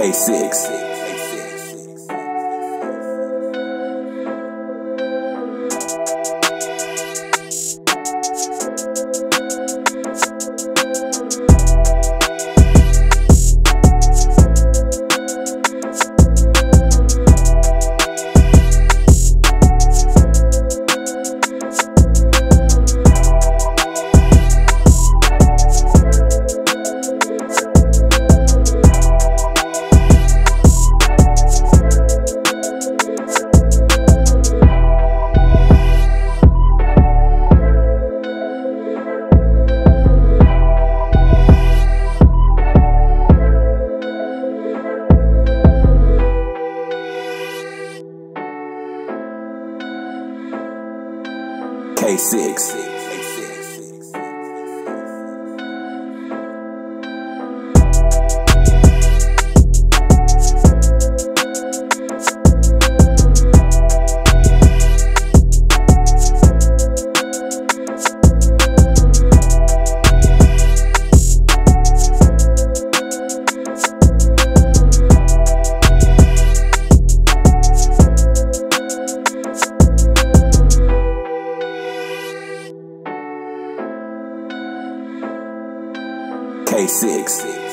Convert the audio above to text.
K6. K6. K6.